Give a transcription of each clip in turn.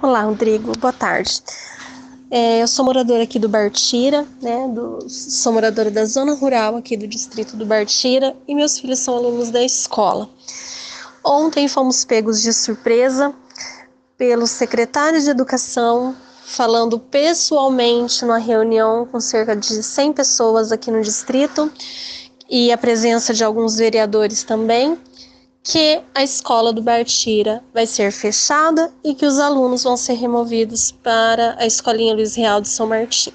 Olá, Rodrigo. Boa tarde. É, eu sou moradora aqui do Bartira, né? Do, sou moradora da zona rural aqui do distrito do Bartira e meus filhos são alunos da escola. Ontem fomos pegos de surpresa pelo secretário de Educação falando pessoalmente numa reunião com cerca de 100 pessoas aqui no distrito e a presença de alguns vereadores também que a escola do Bartira vai ser fechada e que os alunos vão ser removidos para a escolinha Luiz Real de São Martim.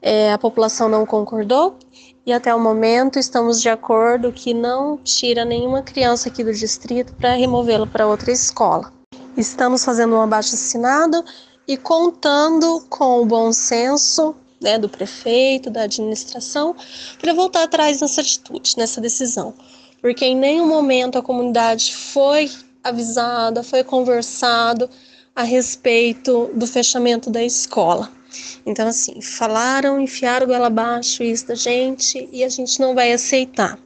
É, a população não concordou e até o momento estamos de acordo que não tira nenhuma criança aqui do distrito para removê-la para outra escola. Estamos fazendo um abaixo assinado e contando com o bom senso né, do prefeito, da administração, para voltar atrás nessa atitude, nessa decisão porque em nenhum momento a comunidade foi avisada, foi conversado a respeito do fechamento da escola. Então, assim, falaram, enfiaram goela abaixo isso da gente e a gente não vai aceitar.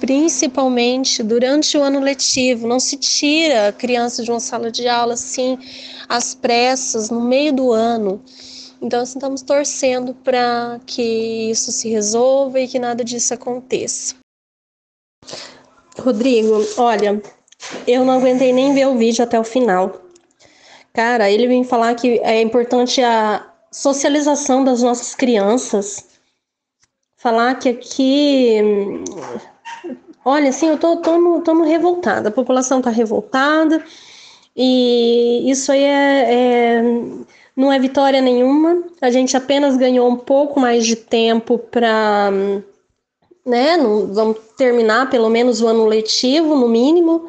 Principalmente durante o ano letivo, não se tira a criança de uma sala de aula assim, às pressas, no meio do ano. Então, assim, estamos torcendo para que isso se resolva e que nada disso aconteça. Rodrigo, olha, eu não aguentei nem ver o vídeo até o final. Cara, ele vem falar que é importante a socialização das nossas crianças. Falar que aqui. Olha, assim, eu tô, tô, tô revoltada. A população tá revoltada. E isso aí é, é, não é vitória nenhuma. A gente apenas ganhou um pouco mais de tempo para né? Não, vamos terminar pelo menos o ano letivo, no mínimo,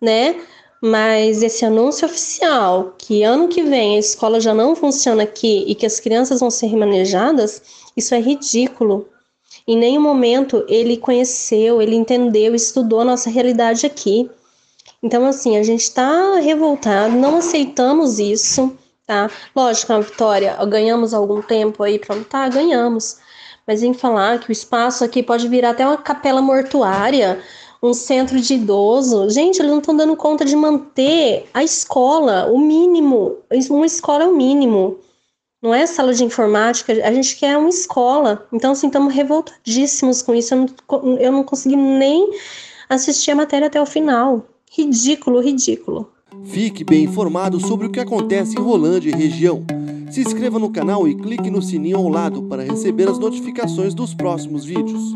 né? Mas esse anúncio oficial que ano que vem a escola já não funciona aqui e que as crianças vão ser remanejadas, isso é ridículo. Em nenhum momento ele conheceu, ele entendeu, estudou a nossa realidade aqui. Então, assim, a gente está revoltado, não aceitamos isso, tá? Lógico, a vitória, ganhamos algum tempo aí para lutar, ganhamos mas em falar que o espaço aqui pode virar até uma capela mortuária, um centro de idoso. Gente, eles não estão dando conta de manter a escola, o mínimo. Uma escola é o mínimo. Não é sala de informática, a gente quer uma escola. Então, assim, estamos revoltadíssimos com isso. Eu não, eu não consegui nem assistir a matéria até o final. Ridículo, ridículo. Fique bem informado sobre o que acontece em Rolândia e região. Se inscreva no canal e clique no sininho ao lado para receber as notificações dos próximos vídeos.